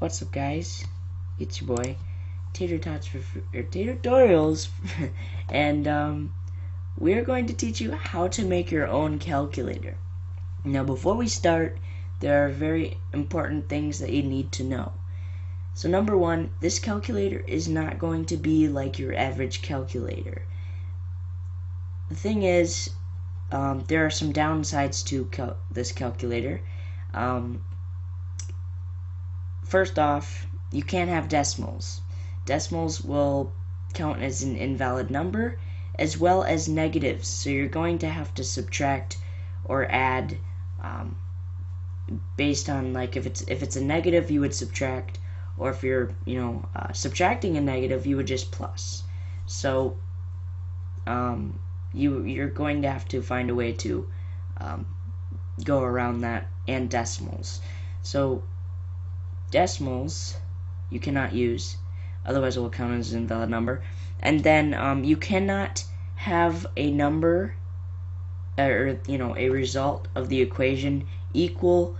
What's up, guys? It's your boy, Tater Tots for or Tater Tutorials, and um, we're going to teach you how to make your own calculator. Now, before we start, there are very important things that you need to know. So, number one, this calculator is not going to be like your average calculator. The thing is, um, there are some downsides to cal this calculator. Um, First off, you can't have decimals. Decimals will count as an invalid number as well as negatives. So you're going to have to subtract or add um, based on like if it's if it's a negative you would subtract or if you're you know uh, subtracting a negative you would just plus. So um, you you're going to have to find a way to um, go around that and decimals. So decimals you cannot use, otherwise it will count as an invalid number. And then um, you cannot have a number or you know a result of the equation equal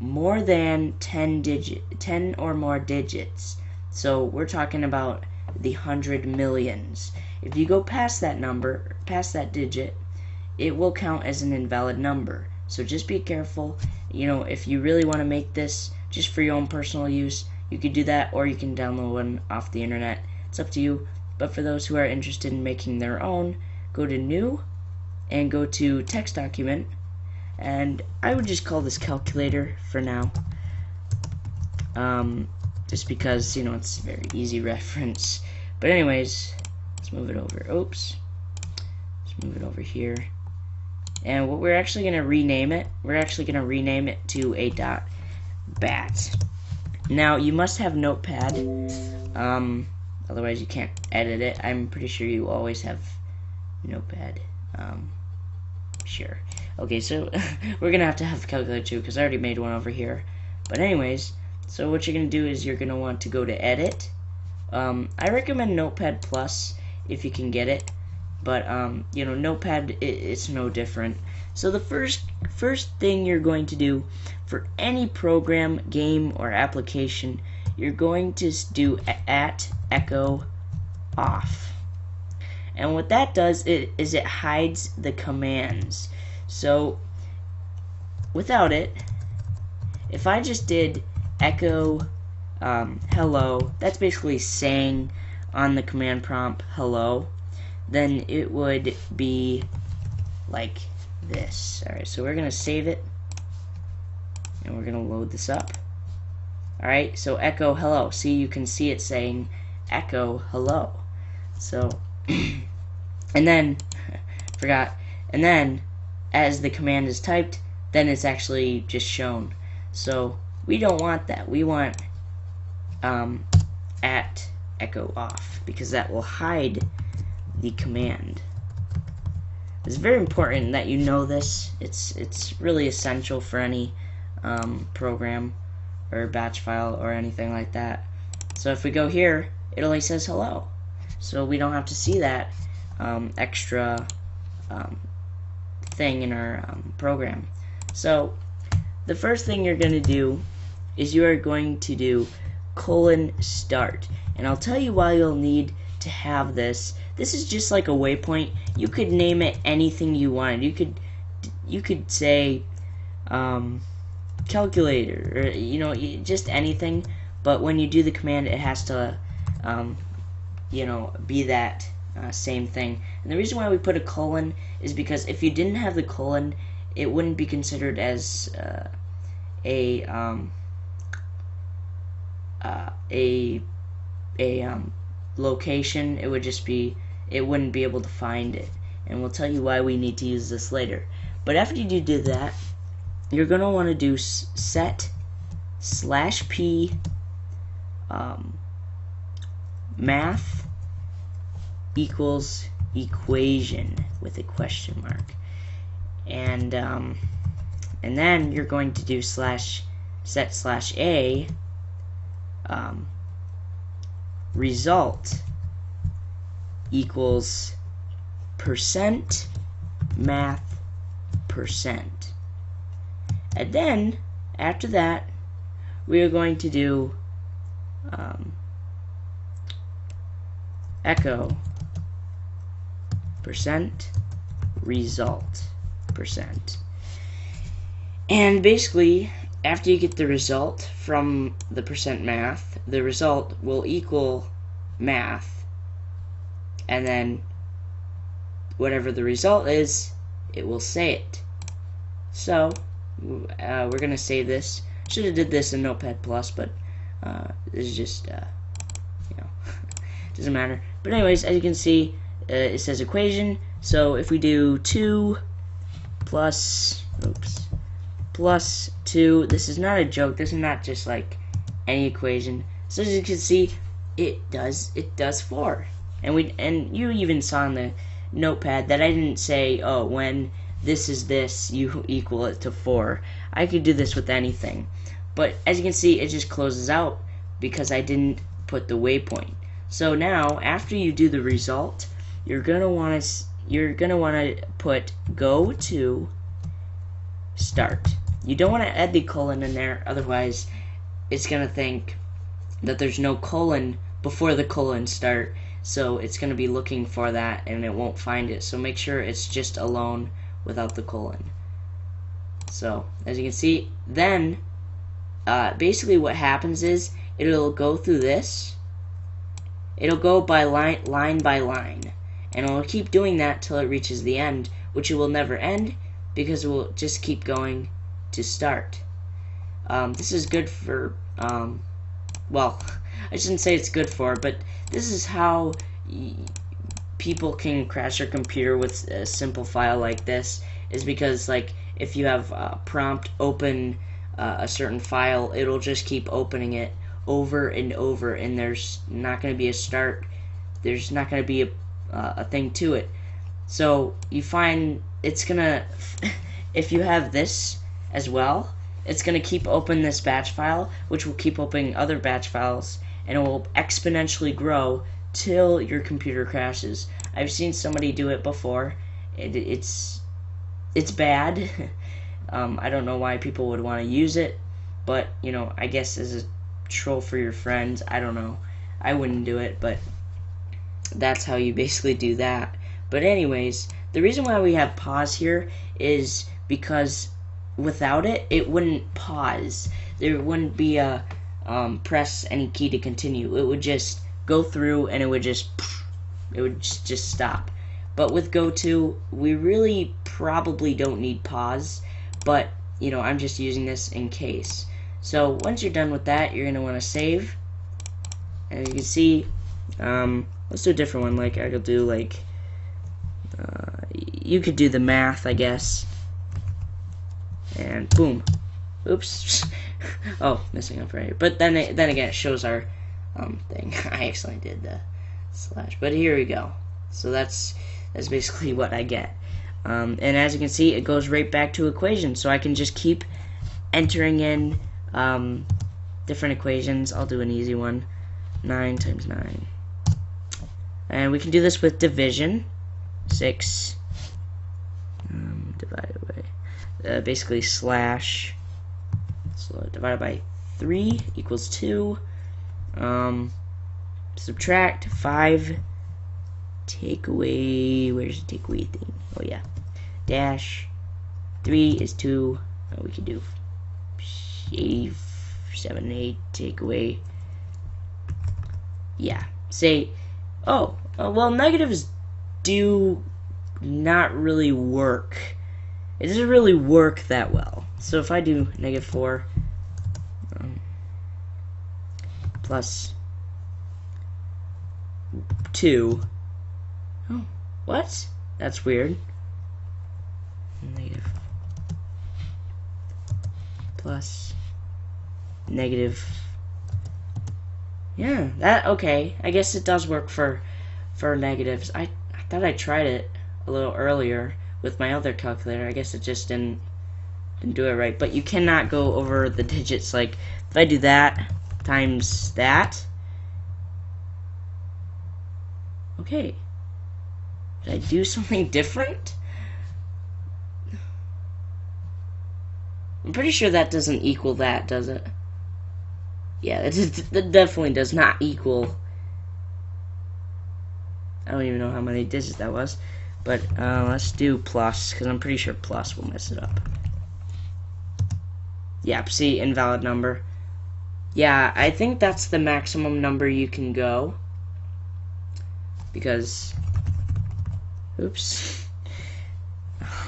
more than 10 digit 10 or more digits. So we're talking about the hundred millions. If you go past that number, past that digit, it will count as an invalid number. So just be careful. You know, if you really want to make this just for your own personal use, you could do that or you can download one off the internet. It's up to you. But for those who are interested in making their own, go to new and go to text document and I would just call this calculator for now. Um, just because, you know, it's a very easy reference. But anyways, let's move it over. Oops. Let's move it over here. And what we're actually going to rename it, we're actually going to rename it to a dot bat. Now, you must have Notepad, um, otherwise you can't edit it. I'm pretty sure you always have Notepad. Um, sure. Okay, so we're going to have to have calculator too, because I already made one over here. But anyways, so what you're going to do is you're going to want to go to Edit. Um, I recommend Notepad Plus if you can get it. But, um, you know, Notepad, it, it's no different. So the first first thing you're going to do for any program, game, or application, you're going to do at echo off. And what that does is it hides the commands. So without it, if I just did echo um, hello, that's basically saying on the command prompt hello, then it would be like this. Alright, so we're going to save it. And we're going to load this up. Alright, so echo hello. See, you can see it saying echo hello. So, and then, forgot, and then, as the command is typed, then it's actually just shown. So, we don't want that. We want um, at echo off, because that will hide the command. It's very important that you know this. It's it's really essential for any um, program or batch file or anything like that. So if we go here, it only says hello. So we don't have to see that um, extra um, thing in our um, program. So the first thing you're going to do is you are going to do colon start. And I'll tell you why you'll need to have this. This is just like a waypoint. You could name it anything you wanted. You could you could say um, calculator or you know just anything. But when you do the command, it has to um, you know be that uh, same thing. And the reason why we put a colon is because if you didn't have the colon, it wouldn't be considered as uh, a um, uh, a a um, location, it would just be, it wouldn't be able to find it. And we'll tell you why we need to use this later. But after you do that, you're going to want to do set slash p um, math equals equation with a question mark. And, um, and then you're going to do slash set slash a um, result equals percent math percent. And then, after that, we are going to do um, echo percent result percent. And basically, after you get the result from the percent math, the result will equal math. And then whatever the result is, it will say it. So, uh, we're going to save this. Should have did this in Notepad+, Plus, but uh, this is just, uh, you know, doesn't matter. But anyways, as you can see, uh, it says equation. So if we do 2 plus, oops, plus 2, this is not a joke. This is not just like any equation. So as you can see, it does, it does 4. And we, and you even saw in the notepad that I didn't say, oh, when this is this, you equal it to 4. I could do this with anything. But as you can see, it just closes out because I didn't put the waypoint. So now, after you do the result, you're gonna want to you're gonna want to put go to start. You don't want to add the colon in there, otherwise it's gonna think that there's no colon before the colon start, so it's gonna be looking for that and it won't find it. So make sure it's just alone without the colon. So as you can see, then uh, basically what happens is it'll go through this. It'll go by line line by line, and it'll keep doing that till it reaches the end, which it will never end because it will just keep going to start. Um, this is good for um, well, I shouldn't say it's good for, but this is how people can crash their computer with a simple file like this is because like if you have a prompt open uh, a certain file it'll just keep opening it over and over and there's not going to be a start there's not going to be a, uh, a thing to it. So you find it's gonna if you have this as well it's gonna keep open this batch file which will keep opening other batch files and it will exponentially grow till your computer crashes I've seen somebody do it before it, it's it's bad. um, I don't know why people would want to use it, but you know, I guess as a troll for your friends, I don't know. I wouldn't do it, but that's how you basically do that. But anyways, the reason why we have pause here is because without it, it wouldn't pause. There wouldn't be a um, press any key to continue. It would just go through and it would just it would just stop. But with GoTo, we really probably don't need pause, but you know, I'm just using this in case. So once you're done with that, you're gonna want to save. And you can see, um, let's do a different one. Like I could do like, uh, you could do the math, I guess. And boom, oops. oh, missing up right here. But then, it, then again, it shows our um, thing. I accidentally did the slash. But here we go. So that's that's basically what I get. Um, and as you can see, it goes right back to equations. So I can just keep entering in um, different equations. I'll do an easy one. 9 times 9. And we can do this with division. 6 um, divided by, uh, basically slash, so divided by 3 equals 2. Um, subtract 5 take away, where's the take away thing? Oh yeah, dash, 3 is 2, oh, we can do 8, 7, 8, take away, yeah, say, oh, uh, well, negatives do not really work. It doesn't really work that well. So if I do negative 4 um, plus 2 Oh, what? That's weird. Negative. Negative. Yeah, that, okay. I guess it does work for, for negatives. I, I thought I tried it a little earlier with my other calculator. I guess it just didn't, didn't do it right. But you cannot go over the digits. Like, if I do that times that, okay. Did I do something different? I'm pretty sure that doesn't equal that, does it? Yeah, that, that definitely does not equal. I don't even know how many digits that was. But uh, let's do plus, because I'm pretty sure plus will mess it up. Yep, see, invalid number. Yeah, I think that's the maximum number you can go. Because, oops.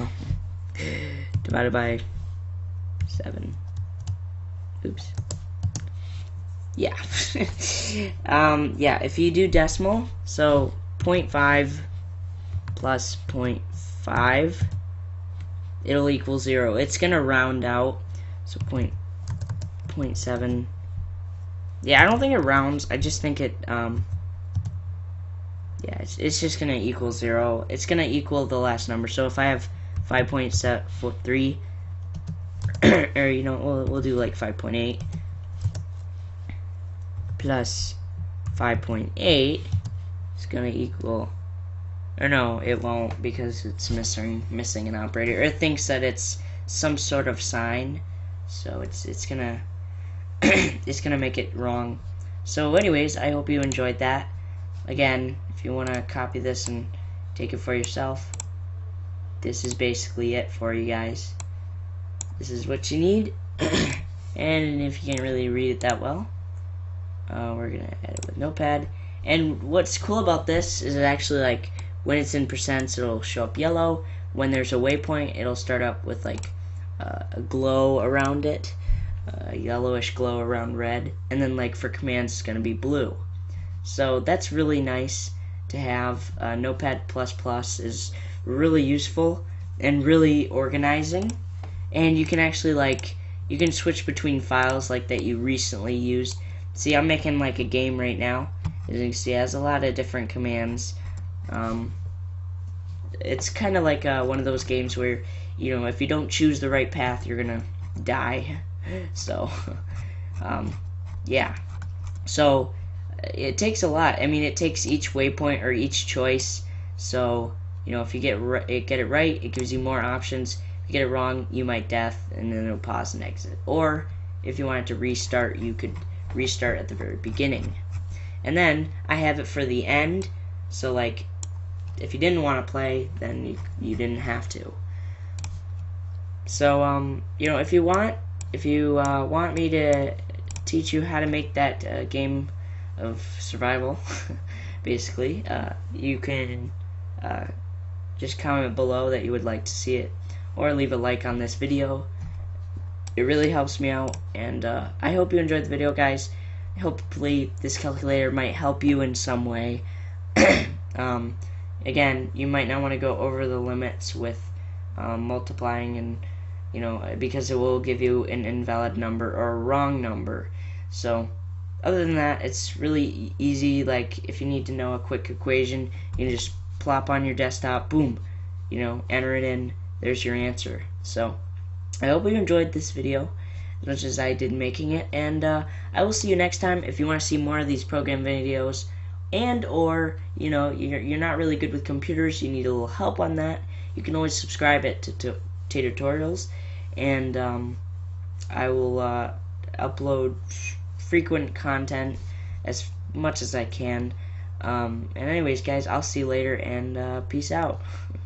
Divided by 7. Oops. Yeah. um, yeah, if you do decimal, so 0.5 plus 0.5, it'll equal 0. It's going to round out, so point, 0.7. Yeah, I don't think it rounds. I just think it, um, yeah, it's, it's just going to equal 0. It's going to equal the last number. So if I have 5.73, or, you know, we'll, we'll do like 5.8 plus 5.8 is going to equal or no, it won't because it's missing missing an operator. It thinks that it's some sort of sign, so it's it's gonna it's gonna make it wrong. So, anyways, I hope you enjoyed that. Again, if you want to copy this and take it for yourself, this is basically it for you guys. This is what you need, and if you can't really read it that well, uh, we're gonna edit with Notepad. And what's cool about this is it actually like when it's in percents, it'll show up yellow. When there's a waypoint, it'll start up with like uh, a glow around it, a yellowish glow around red, and then like for commands, it's gonna be blue. So that's really nice to have. Uh, Notepad++ is really useful and really organizing, and you can actually like you can switch between files like that you recently used. See, I'm making like a game right now. As you can see, it has a lot of different commands um, it's kind of like uh, one of those games where, you know, if you don't choose the right path, you're gonna die. So, um, yeah. So, it takes a lot. I mean, it takes each waypoint or each choice. So, you know, if you get it, get it right, it gives you more options. If you get it wrong, you might death, and then it'll pause and exit. Or, if you wanted to restart, you could restart at the very beginning. And then, I have it for the end. So, like, if you didn't want to play, then you, you didn't have to. So, um, you know, if you want, if you uh, want me to teach you how to make that uh, game of survival, basically, uh, you can uh, just comment below that you would like to see it, or leave a like on this video. It really helps me out, and uh, I hope you enjoyed the video, guys. Hopefully, this calculator might help you in some way. um, again, you might not want to go over the limits with um, multiplying and you know because it will give you an invalid number or a wrong number. So other than that, it's really easy. Like if you need to know a quick equation, you can just plop on your desktop, boom, you know, enter it in. There's your answer. So I hope you enjoyed this video as much as I did making it, and uh, I will see you next time. If you want to see more of these program videos, and or you know you're, you're not really good with computers you need a little help on that you can always subscribe it to, to tutorials and um, I will uh, upload frequent content as much as I can. Um, and anyways guys I'll see you later and uh, peace out